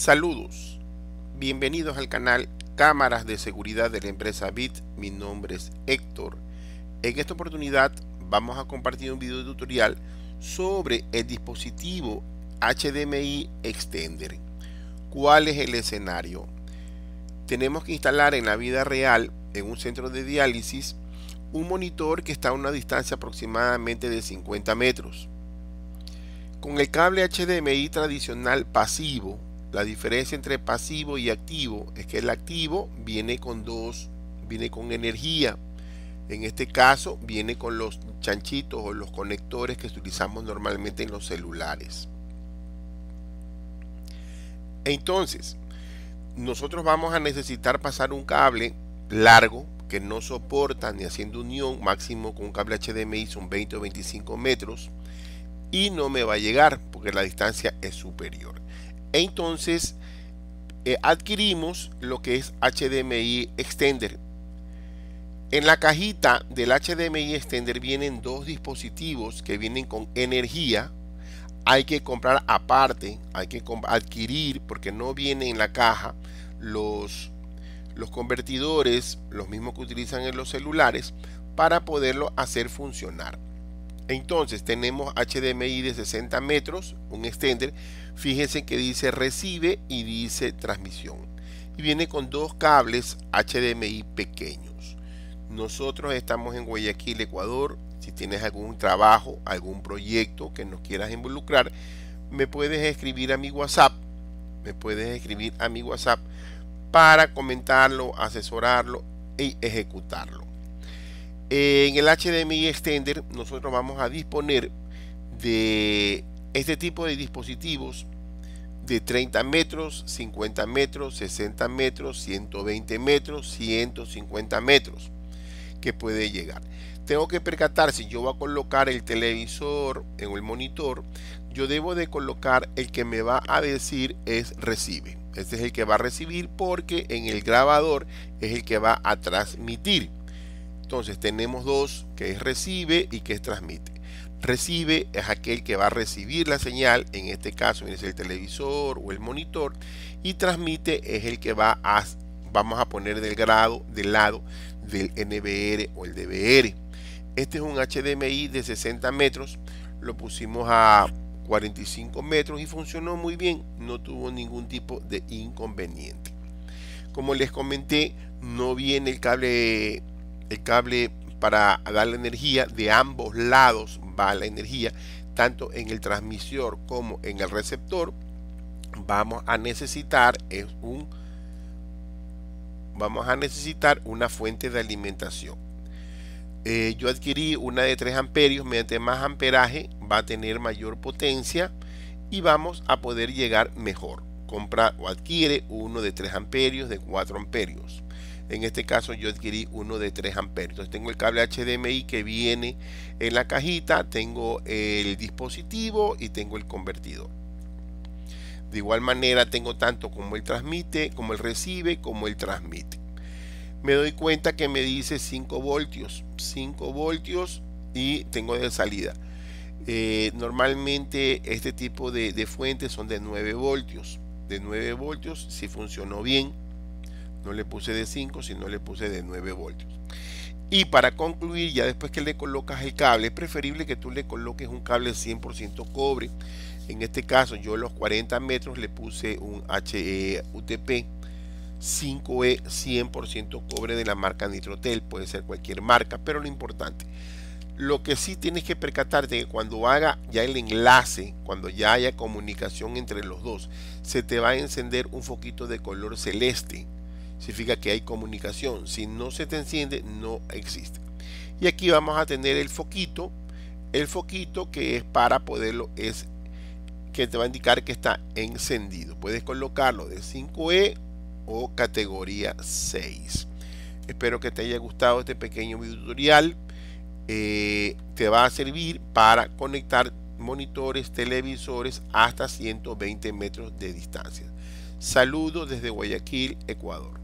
Saludos, bienvenidos al canal Cámaras de Seguridad de la empresa BIT. Mi nombre es Héctor. En esta oportunidad vamos a compartir un video tutorial sobre el dispositivo HDMI Extender. ¿Cuál es el escenario? Tenemos que instalar en la vida real, en un centro de diálisis, un monitor que está a una distancia aproximadamente de 50 metros. Con el cable HDMI tradicional pasivo, la diferencia entre pasivo y activo es que el activo viene con dos, viene con energía. En este caso viene con los chanchitos o los conectores que utilizamos normalmente en los celulares. Entonces, nosotros vamos a necesitar pasar un cable largo que no soporta ni haciendo unión, máximo con un cable HDMI son 20 o 25 metros y no me va a llegar porque la distancia es superior. Entonces eh, adquirimos lo que es HDMI Extender. En la cajita del HDMI Extender vienen dos dispositivos que vienen con energía. Hay que comprar aparte, hay que adquirir porque no viene en la caja los, los convertidores, los mismos que utilizan en los celulares, para poderlo hacer funcionar. Entonces tenemos HDMI de 60 metros, un extender. Fíjense que dice recibe y dice transmisión. Y viene con dos cables HDMI pequeños. Nosotros estamos en Guayaquil, Ecuador. Si tienes algún trabajo, algún proyecto que nos quieras involucrar, me puedes escribir a mi WhatsApp. Me puedes escribir a mi WhatsApp para comentarlo, asesorarlo y ejecutarlo. En el HDMI Extender nosotros vamos a disponer de este tipo de dispositivos de 30 metros, 50 metros, 60 metros, 120 metros, 150 metros que puede llegar. Tengo que percatar si yo voy a colocar el televisor en el monitor, yo debo de colocar el que me va a decir es recibe. Este es el que va a recibir porque en el grabador es el que va a transmitir. Entonces tenemos dos, que es recibe y que es transmite. Recibe es aquel que va a recibir la señal, en este caso es el televisor o el monitor, y transmite es el que va a, vamos a poner del grado, del lado del NBR o el DBR. Este es un HDMI de 60 metros, lo pusimos a 45 metros y funcionó muy bien, no tuvo ningún tipo de inconveniente. Como les comenté, no viene el cable el cable para darle energía de ambos lados va la energía tanto en el transmisor como en el receptor. Vamos a necesitar es un vamos a necesitar una fuente de alimentación. Eh, yo adquirí una de 3 amperios mediante más amperaje va a tener mayor potencia y vamos a poder llegar mejor. Compra o adquiere uno de 3 amperios de 4 amperios en este caso yo adquirí uno de 3 amperios. Entonces tengo el cable HDMI que viene en la cajita, tengo el dispositivo y tengo el convertidor. De igual manera tengo tanto como el transmite, como el recibe, como el transmite. Me doy cuenta que me dice 5 voltios, 5 voltios y tengo de salida. Eh, normalmente este tipo de, de fuentes son de 9 voltios. De 9 voltios si funcionó bien no le puse de 5, sino le puse de 9 voltios. Y para concluir, ya después que le colocas el cable, es preferible que tú le coloques un cable 100% cobre. En este caso, yo los 40 metros le puse un HE UTP 5E 100% cobre de la marca Nitrotel. Puede ser cualquier marca, pero lo importante. Lo que sí tienes que percatarte que cuando haga ya el enlace, cuando ya haya comunicación entre los dos, se te va a encender un foquito de color celeste significa que hay comunicación. Si no se te enciende, no existe. Y aquí vamos a tener el foquito. El foquito que es para poderlo, es que te va a indicar que está encendido. Puedes colocarlo de 5E o categoría 6. Espero que te haya gustado este pequeño video tutorial. Eh, te va a servir para conectar monitores, televisores hasta 120 metros de distancia. Saludos desde Guayaquil, Ecuador.